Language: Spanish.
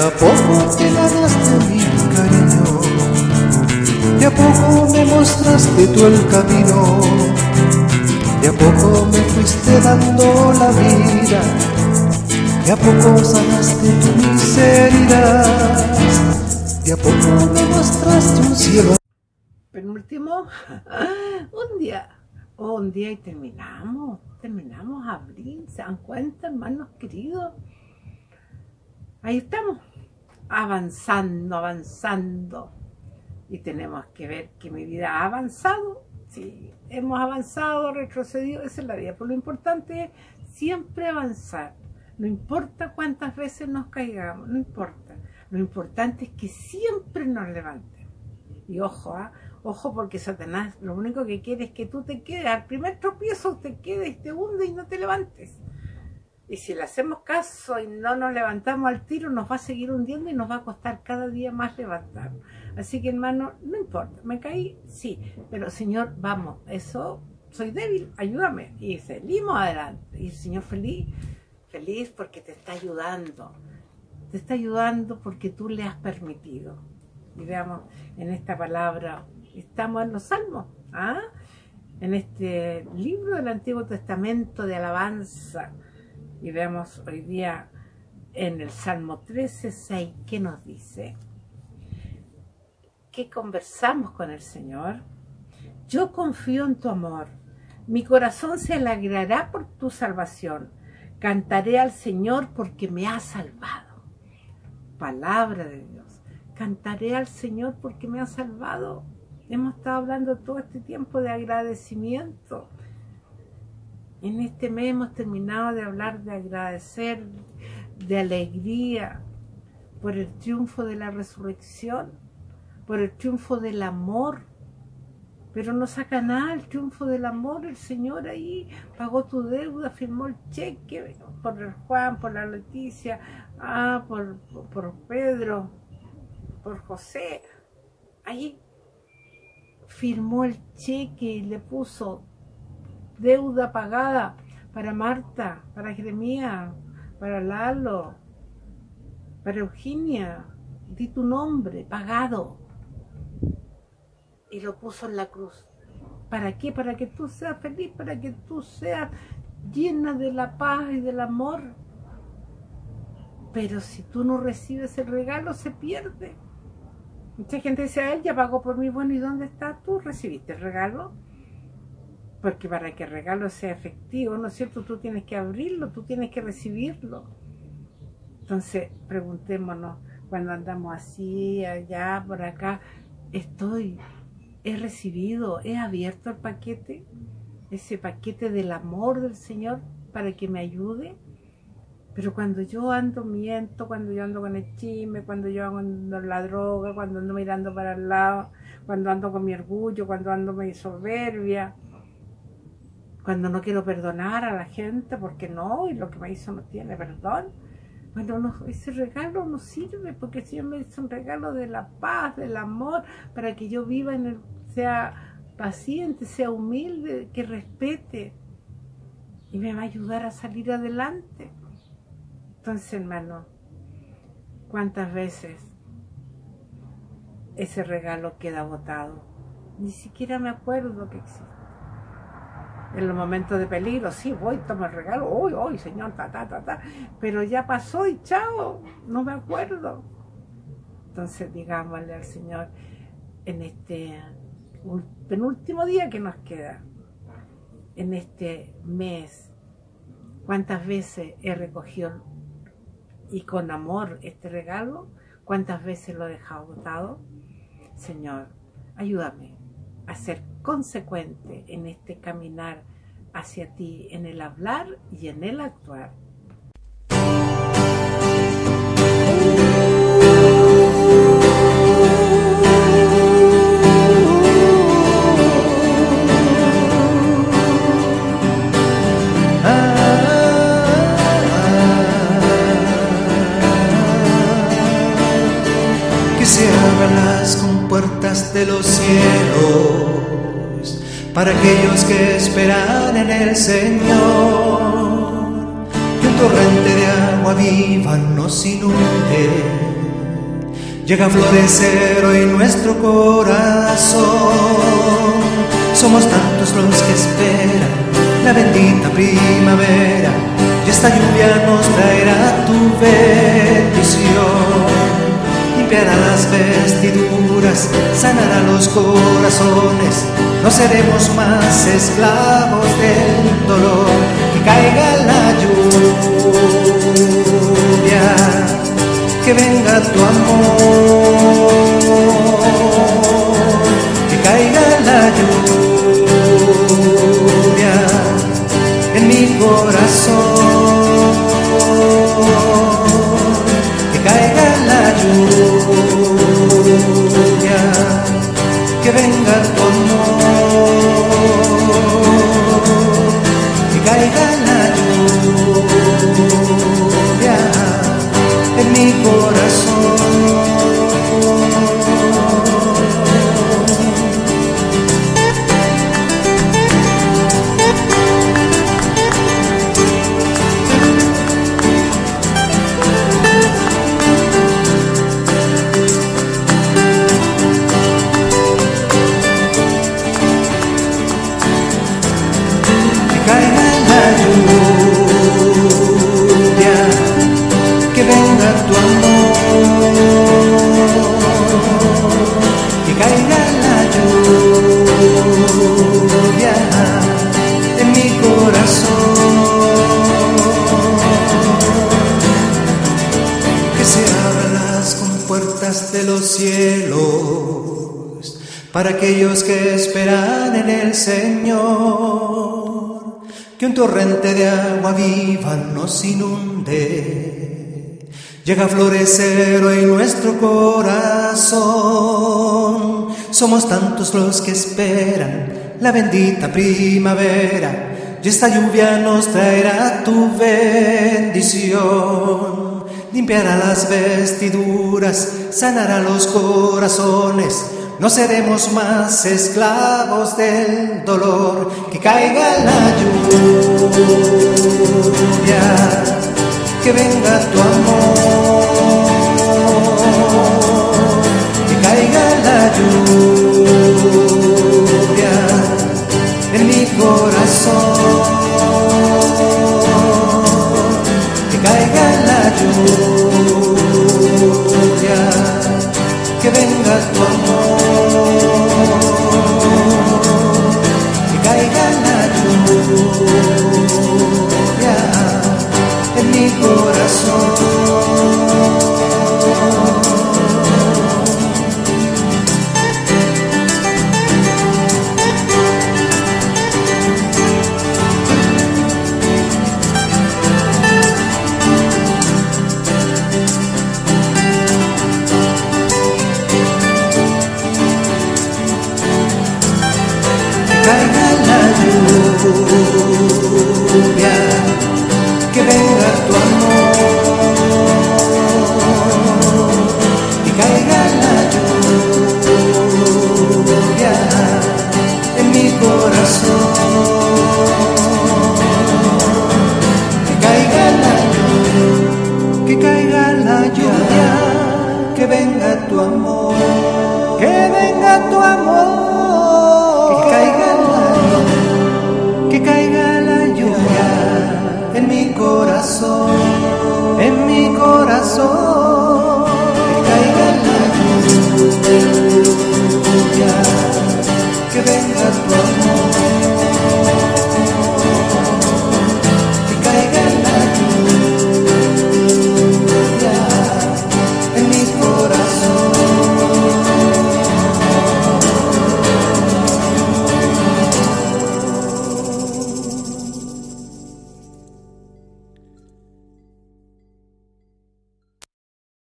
a poco. Te ganaste mi cariño, de a poco me mostraste tú el camino, de a poco me fuiste dando la vida, de a poco sanaste tu miseria, de a poco me mostraste un cielo. Penúltimo, un día, oh, un día y terminamos, terminamos abril, ¿se dan cuenta, hermanos queridos? ahí estamos, avanzando, avanzando. Y tenemos que ver que mi vida ha avanzado. Sí, hemos avanzado, retrocedido, esa es la vida. Pero lo importante es siempre avanzar. No importa cuántas veces nos caigamos, no importa. Lo importante es que siempre nos levantemos. Y ojo, ¿ah? ojo porque Satanás lo único que quiere es que tú te quedes, al primer tropiezo te quedes, te hunde y no te levantes. Y si le hacemos caso y no nos levantamos al tiro, nos va a seguir hundiendo y nos va a costar cada día más levantarnos. Así que hermano, no importa, me caí, sí, pero Señor, vamos, eso, soy débil, ayúdame. Y salimos adelante. Y el Señor feliz, feliz porque te está ayudando. Te está ayudando porque tú le has permitido. Y veamos, en esta palabra, estamos en los salmos, ¿ah? en este libro del Antiguo Testamento de alabanza y veamos hoy día en el Salmo 13, 6, ¿qué nos dice? ¿Qué conversamos con el Señor? Yo confío en tu amor. Mi corazón se alegrará por tu salvación. Cantaré al Señor porque me ha salvado. Palabra de Dios. Cantaré al Señor porque me ha salvado. Hemos estado hablando todo este tiempo de agradecimiento en este mes hemos terminado de hablar de agradecer, de alegría por el triunfo de la resurrección, por el triunfo del amor. Pero no saca nada el triunfo del amor. El Señor ahí pagó tu deuda, firmó el cheque por Juan, por la Leticia, ah, por, por Pedro, por José. Ahí firmó el cheque y le puso deuda pagada para Marta, para Jeremías, para Lalo, para Eugenia. Di tu nombre, pagado. Y lo puso en la cruz. ¿Para qué? Para que tú seas feliz, para que tú seas llena de la paz y del amor. Pero si tú no recibes el regalo, se pierde. Mucha gente dice, él ya pagó por mí. Bueno, ¿y dónde está? ¿Tú recibiste el regalo? Porque para que el regalo sea efectivo, ¿no es cierto? Tú tienes que abrirlo, tú tienes que recibirlo. Entonces, preguntémonos, cuando andamos así, allá, por acá, estoy, he recibido, he abierto el paquete, ese paquete del amor del Señor para que me ayude. Pero cuando yo ando miento, cuando yo ando con el chisme, cuando yo ando la droga, cuando ando mirando para el lado, cuando ando con mi orgullo, cuando ando mi soberbia, cuando no quiero perdonar a la gente porque no, y lo que me hizo no tiene perdón. Bueno, no, ese regalo no sirve porque si me hizo un regalo de la paz, del amor, para que yo viva en el, sea paciente, sea humilde, que respete y me va a ayudar a salir adelante. Entonces, hermano, ¿cuántas veces ese regalo queda botado? Ni siquiera me acuerdo que existe en los momentos de peligro, sí, voy, tomo el regalo, uy, uy, señor, ta, ta, ta, ta, pero ya pasó y chao, no me acuerdo. Entonces, digámosle al Señor, en este penúltimo día que nos queda, en este mes, cuántas veces he recogido y con amor este regalo, cuántas veces lo he dejado botado. Señor, ayúdame a ser consecuente en este caminar hacia ti, en el hablar y en el actuar. Para aquellos que esperan en el Señor. Y un torrente de agua viva nos inunde. Llega a florecer hoy nuestro corazón. Somos tantos los que esperan la bendita primavera y esta lluvia nos traerá tu bendición. Limpiará las vestiduras, sanará los corazones, no seremos más esclavos del dolor. Que caiga la lluvia, que venga tu amor, que caiga la lluvia en mi corazón, las compuertas de los cielos para aquellos que esperan en el Señor, que un torrente de agua viva nos inunde, llega a florecer hoy nuestro corazón. Somos tantos los que esperan la bendita primavera, y esta lluvia nos traerá tu bendición. Limpiará las vestiduras, sanará los corazones, no seremos más esclavos del dolor. Que caiga la lluvia, que venga tu amor, que caiga la lluvia en mi corazón, 서